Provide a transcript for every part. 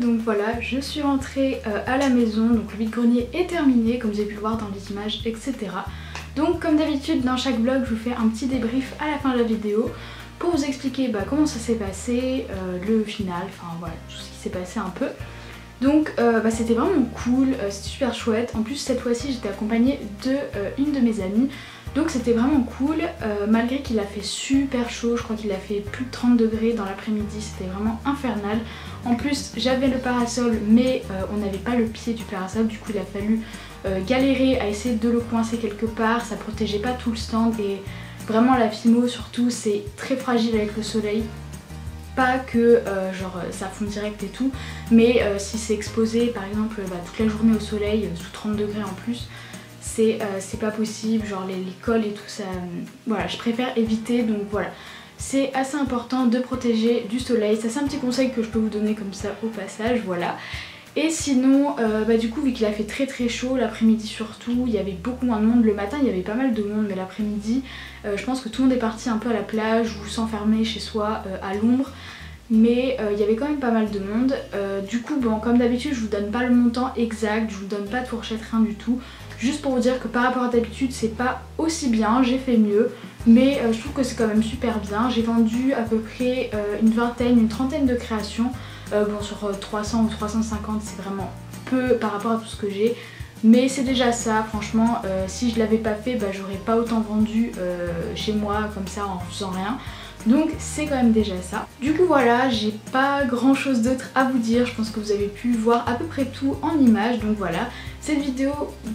Donc voilà, je suis rentrée euh, à la maison, donc le vide-grenier est terminé, comme vous avez pu le voir dans les images, etc. Donc comme d'habitude, dans chaque vlog, je vous fais un petit débrief à la fin de la vidéo pour vous expliquer bah, comment ça s'est passé, euh, le final, enfin voilà, tout ce qui s'est passé un peu. Donc euh, bah, c'était vraiment cool, c'était super chouette. En plus cette fois-ci j'étais accompagnée de une de mes amies. Donc c'était vraiment cool, malgré qu'il a fait super chaud, je crois qu'il a fait plus de 30 degrés dans l'après-midi, c'était vraiment infernal. En plus j'avais le parasol mais euh, on n'avait pas le pied du parasol du coup il a fallu euh, galérer à essayer de le coincer quelque part, ça protégeait pas tout le stand et vraiment la Fimo surtout c'est très fragile avec le soleil. Pas que euh, genre ça fond direct et tout, mais si c'est exposé par exemple bah, toute la journée au soleil sous 30 degrés en plus, c'est pas possible, genre les, cols et tout ça, voilà je préfère éviter donc voilà c'est assez important de protéger du soleil. Ça c'est un petit conseil que je peux vous donner comme ça au passage, voilà. Et sinon, euh, bah du coup, vu qu'il a fait très très chaud, l'après-midi surtout, il y avait beaucoup moins de monde. Le matin, il y avait pas mal de monde, mais l'après-midi, euh, je pense que tout le monde est parti un peu à la plage ou s'enfermer chez soi euh, à l'ombre. Mais il y avait quand même pas mal de monde. du coup, bon, comme d'habitude, je vous donne pas le montant exact, je vous donne pas de fourchette, rien du tout. Juste pour vous dire que par rapport à d'habitude, c'est pas aussi bien, j'ai fait mieux. Mais euh, je trouve que c'est quand même super bien. J'ai vendu à peu près euh, une vingtaine, une trentaine de créations. Euh, bon sur 300 ou 350 c'est vraiment peu par rapport à tout ce que j'ai. Mais c'est déjà ça, franchement, si je l'avais pas fait, bah, j'aurais pas autant vendu chez moi comme ça en faisant rien. Donc c'est quand même déjà ça. Du coup voilà, j'ai pas grand chose d'autre à vous dire. Je pense que vous avez pu voir à peu près tout en images. Donc voilà, cette vidéo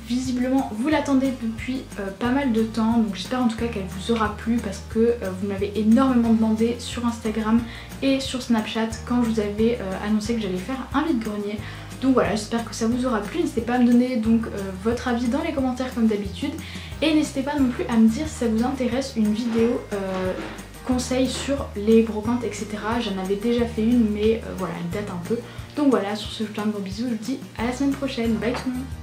visiblement vous l'attendez depuis euh, pas mal de temps. Donc j'espère en tout cas qu'elle vous aura plu parce que euh, vous m'avez énormément demandé sur Instagram et sur Snapchat quand je vous avais euh, annoncé que j'allais faire un vide-grenier. Donc voilà, j'espère que ça vous aura plu. N'hésitez pas à me donner donc votre avis dans les commentaires comme d'habitude. Et n'hésitez pas non plus à me dire si ça vous intéresse une vidéo conseils sur les brocantes etc. J'en avais déjà fait une mais euh, voilà elle date un peu. Donc voilà sur ce je vous plein de gros bisous, je vous dis à la semaine prochaine, bye tout le monde